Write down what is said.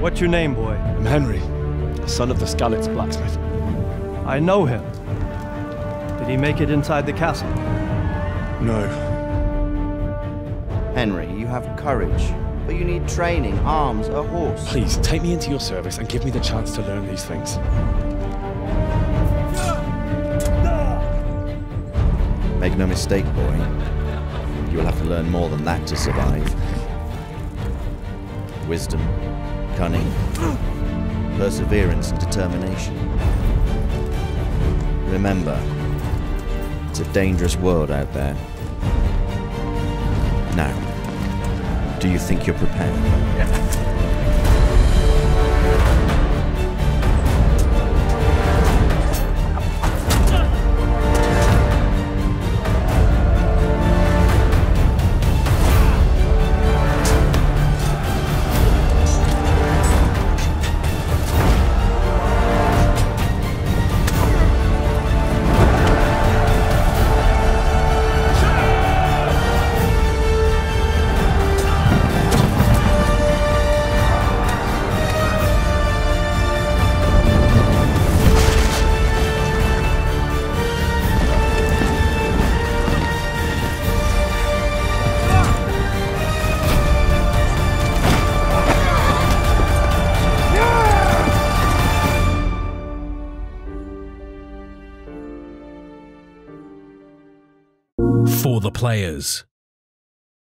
What's your name, boy? I'm Henry, son of the Skalitz blacksmith. I know him. Did he make it inside the castle? No. Henry, you have courage, but you need training, arms, a horse. Please, take me into your service and give me the chance to learn these things. Make no mistake, boy. You will have to learn more than that to survive. Wisdom, cunning, perseverance, and determination. Remember, it's a dangerous world out there. Now, do you think you're prepared? For the players.